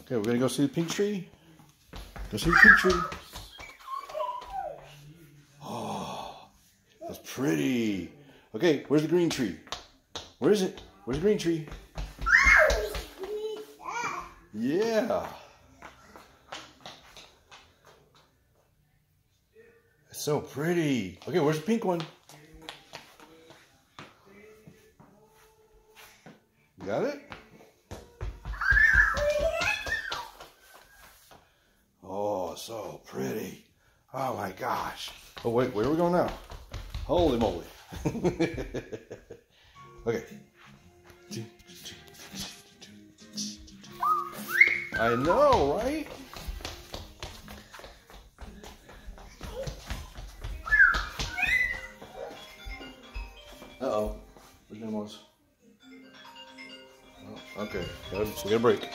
Okay, we're gonna go see the pink tree. Go see the pink tree. Oh, that's pretty. Okay, where's the green tree? Where is it? Where's the green tree? Yeah. It's so pretty. Okay, where's the pink one? Got it? So pretty. Oh my gosh. Oh, wait, where are we going now? Holy moly. okay. I know, right? Uh-oh. Where's Nemos? Oh, okay, gotta, so got a break.